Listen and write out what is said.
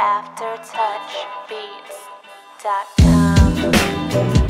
AfterTouchBeats.com.